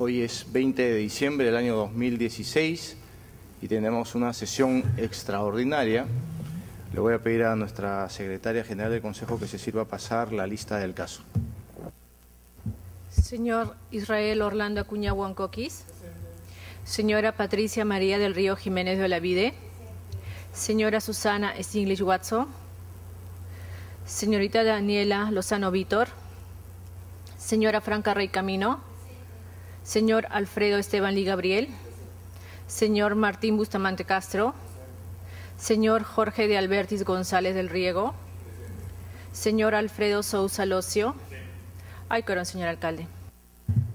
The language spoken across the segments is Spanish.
Hoy es 20 de diciembre del año 2016 y tenemos una sesión extraordinaria. Le voy a pedir a nuestra secretaria general del Consejo que se sirva a pasar la lista del caso. Señor Israel Orlando Acuña Huancoquis. Señora Patricia María del Río Jiménez de Olavide. Señora Susana Stinglish Watson. Señorita Daniela Lozano Vítor. Señora Franca Rey Camino. Señor Alfredo Esteban Lee Gabriel. Señor Martín Bustamante Castro. Señor Jorge de Albertis González del Riego. Señor Alfredo Sousa Locio. Ay, corón, señor alcalde.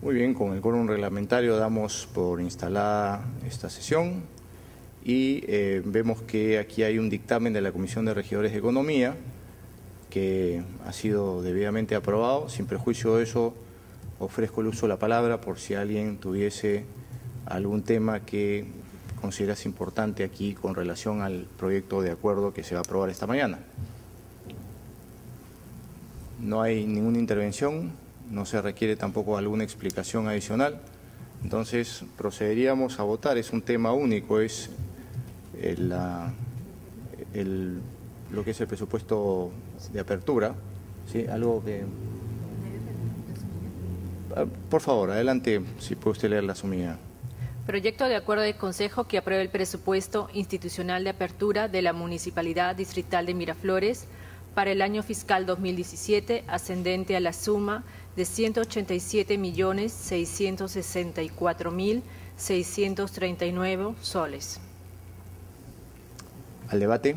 Muy bien, con el quórum reglamentario damos por instalada esta sesión y eh, vemos que aquí hay un dictamen de la Comisión de Regidores de Economía que ha sido debidamente aprobado. Sin prejuicio de eso, ofrezco el uso de la palabra por si alguien tuviese algún tema que consideras importante aquí con relación al proyecto de acuerdo que se va a aprobar esta mañana. No hay ninguna intervención, no se requiere tampoco alguna explicación adicional. Entonces procederíamos a votar, es un tema único, es el, el, lo que es el presupuesto de apertura, ¿sí? algo que... Por favor, adelante, si puede usted leer la sumida. Proyecto de acuerdo de Consejo que apruebe el presupuesto institucional de apertura de la Municipalidad Distrital de Miraflores para el año fiscal 2017 ascendente a la suma de 187 millones 664 mil 639 soles. Al debate.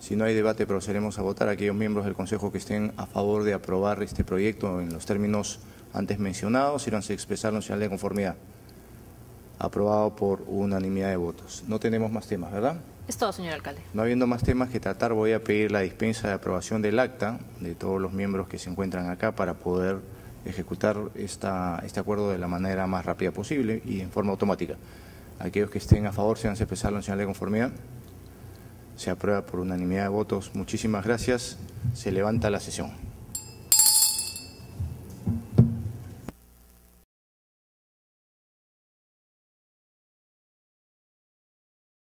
Si no hay debate, procederemos a votar. Aquellos miembros del Consejo que estén a favor de aprobar este proyecto en los términos antes mencionados, irán a expresar la señal de conformidad. Aprobado por unanimidad de votos. No tenemos más temas, ¿verdad? Es todo, señor alcalde. No habiendo más temas que tratar, voy a pedir la dispensa de aprobación del acta de todos los miembros que se encuentran acá para poder ejecutar esta, este acuerdo de la manera más rápida posible y en forma automática. Aquellos que estén a favor, sean expresar la señal de conformidad. Se aprueba por unanimidad de votos. Muchísimas gracias. Se levanta la sesión.